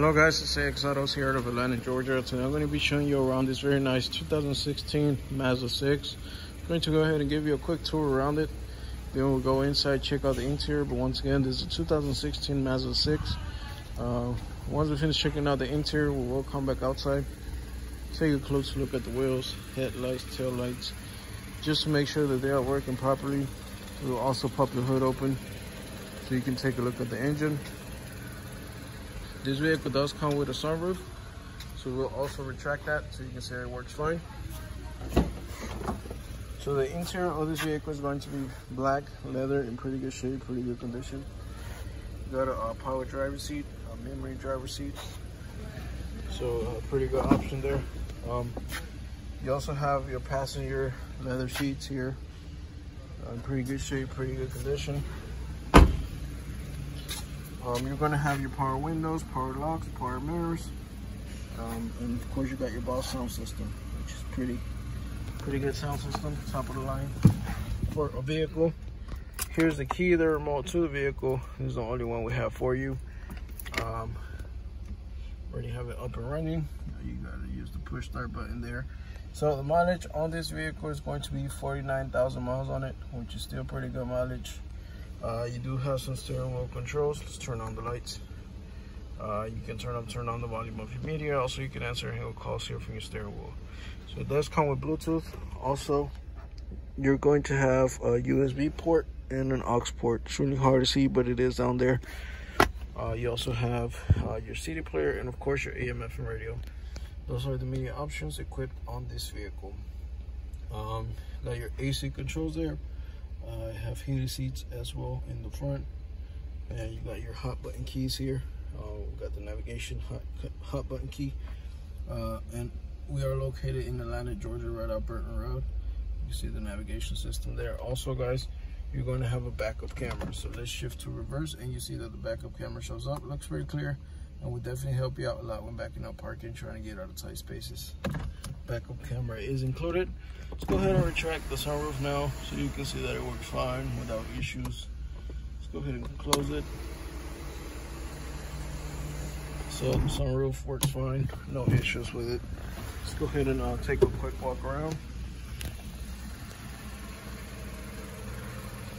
Hello guys, it's AX Autos here out of Atlanta, Georgia. Today I'm going to be showing you around this very nice 2016 Mazda 6. I'm going to go ahead and give you a quick tour around it. Then we'll go inside, check out the interior. But once again, this is a 2016 Mazda 6. Uh, once we finish checking out the interior, we will come back outside, take a closer look at the wheels, headlights, tail lights, just to make sure that they are working properly. We'll also pop the hood open so you can take a look at the engine. This vehicle does come with a sunroof, so we'll also retract that so you can see it works fine. So the interior of this vehicle is going to be black leather in pretty good shape, pretty good condition. Got a, a power driver seat, a memory driver seat. So a pretty good option there. Um, you also have your passenger leather seats here. Uh, in pretty good shape, pretty good condition. Um, you're going to have your power windows, power locks, power mirrors, um, and of course you got your Bose sound system, which is pretty, pretty good sound system, top of the line for a vehicle. Here's the key, the remote to the vehicle. This is the only one we have for you. Um, already have it up and running. You gotta use the push start button there. So the mileage on this vehicle is going to be 49,000 miles on it, which is still pretty good mileage. Uh, you do have some steering wheel controls. Let's turn on the lights. Uh, you can turn up, turn on the volume of your media. Also, you can answer any calls here from your steering wheel. So it does come with Bluetooth. Also, you're going to have a USB port and an aux port. It's really hard to see, but it is down there. Uh, you also have uh, your CD player and of course your AM FM radio. Those are the media options equipped on this vehicle. Um, got your AC controls there. Uh, have heated seats as well in the front. And you got your hot button keys here. Uh, got the navigation hot, hot button key. Uh, and we are located in Atlanta, Georgia, right off Burton Road. You see the navigation system there. Also, guys, you're going to have a backup camera. So let's shift to reverse and you see that the backup camera shows up. Looks very clear and will definitely help you out a lot when backing up parking, trying to get out of tight spaces. Backup camera is included. Let's go ahead and retract the sunroof now so you can see that it works fine without issues. Let's go ahead and close it. So the sunroof works fine, no issues with it. Let's go ahead and uh, take a quick walk around.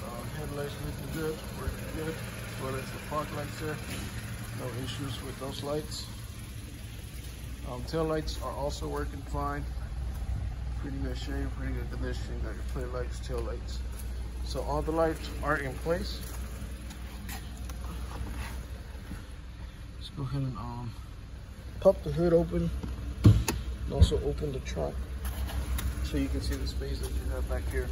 Uh, headlights looking good, working good, as well as the park lights there. No issues with those lights. Um, tail lights are also working fine. Pretty good shape, pretty good condition. Got your plate lights, tail lights. So all the lights are in place. Let's go ahead and um, pop the hood open. And also open the trunk so you can see the space that you have back here.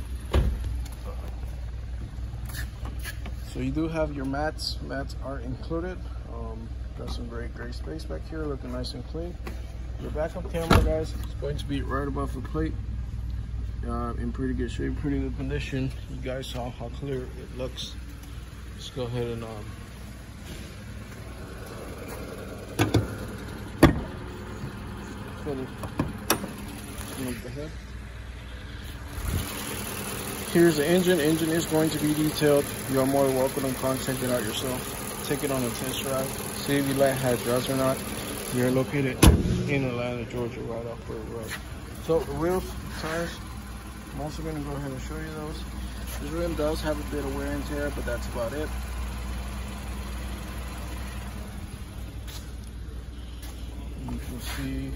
So you do have your mats. Mats are included. Um, got some great gray space back here, looking nice and clean. Your backup camera, guys, is going to be right above the plate. Uh, in pretty good shape, pretty good condition. You guys saw how clear it looks. Let's go ahead and um, Here's the engine. Engine is going to be detailed. You are more than welcome to contact it out yourself. Take it on a test drive. See if you like how or not. We are located in Atlanta, Georgia, right off Bird Road. So the wheels, tires, I'm also going to go ahead and show you those. This rim does have a bit of wear and tear, but that's about it. You can see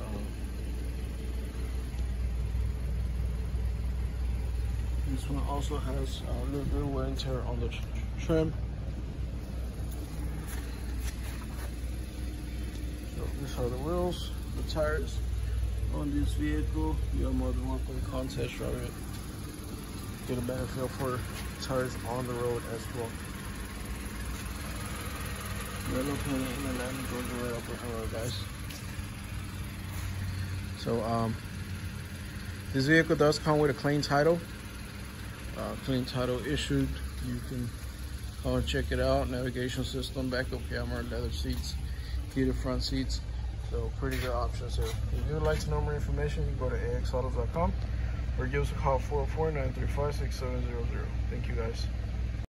um, this one also has a little bit of wear and tear on the trim. These are the wheels, the tires on this vehicle. You're more than welcome to contact drive it. Get a better feel for tires on the road as well. We're located in Atlanta, Georgia, right up the road, guys. So, um, this vehicle does come with a clean title. Uh, clean title issued. You can come and check it out. Navigation system, backup camera, leather seats, heated front seats. So pretty good options here. If you would like to know more information, you can go to axautos.com or give us a call 404-935-6700. Thank you guys.